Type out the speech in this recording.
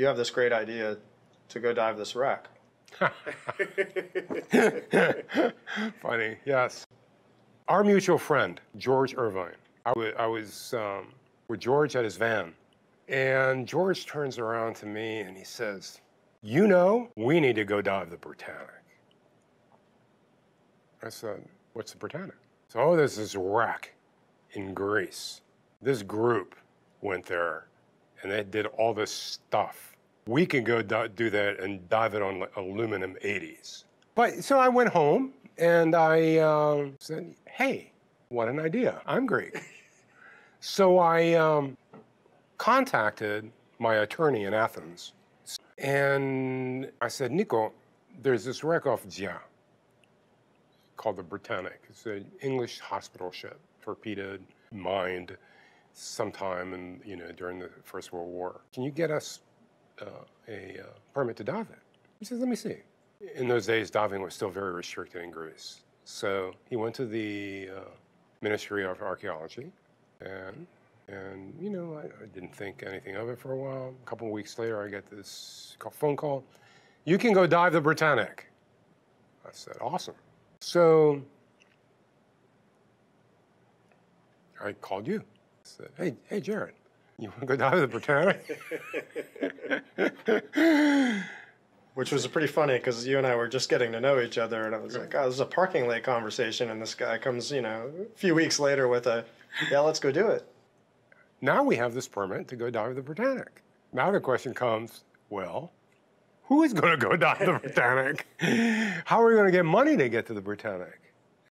you have this great idea to go dive this wreck. Funny, yes. Our mutual friend, George Irvine. I I was um, with George at his van, and George turns around to me and he says, You know, we need to go dive the Britannic. I said, What's the Britannic? So, oh, there's this wreck in Greece. This group went there and they did all this stuff. We can go do that and dive it on aluminum 80s. But so I went home and I um, said, hey, what an idea. I'm Greek. so I um, contacted my attorney in Athens and I said, Nico, there's this wreck off Gia called the Britannic. It's an English hospital ship, torpedoed, mined sometime in, you know, during the First World War. Can you get us uh, a uh, permit to dive it? He says, let me see. In those days, diving was still very restricted in Greece. So he went to the uh, Ministry of Archaeology and and you know, I, I didn't think anything of it for a while. A couple of weeks later, I get this ca- phone call. You can go dive the Britannic. I said, awesome. So I called you. Said, hey, hey, Jarrod, you want to go dive the Britannic? Which was pretty funny because you and I were just getting to know each other, and I was like, "Oh, this is a parking lot conversation," and this guy comes, you know, a few weeks later with a, "Yeah, let's go do it." now we have this permit to go dive the Britannic. Now the question comes, well, who is going to go dive the Britannic? How are we going to get money to get to the Britannic?